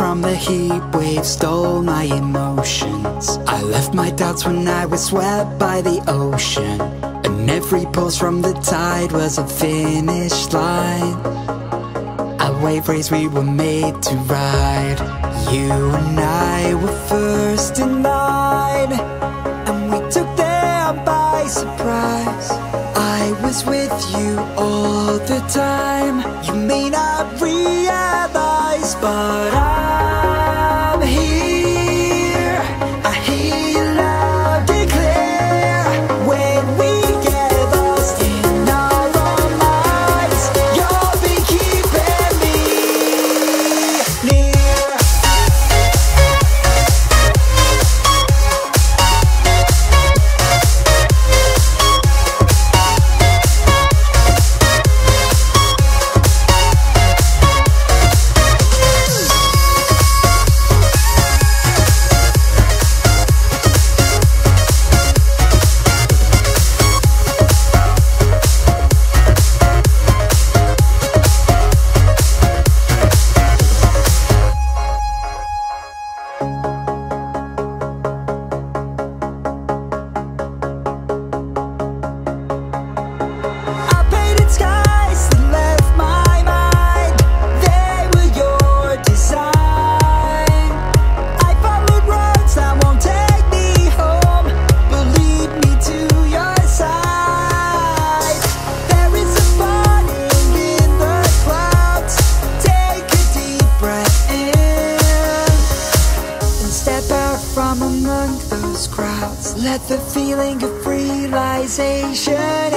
a heat wave stole my emotions. I left my doubts when I was swept by the ocean. And every pulse from the tide was a finish line. A wave race we were made to ride. You and I were first in line. And we took them by surprise. I was with you all the time from among those crowds. Let the feeling of realization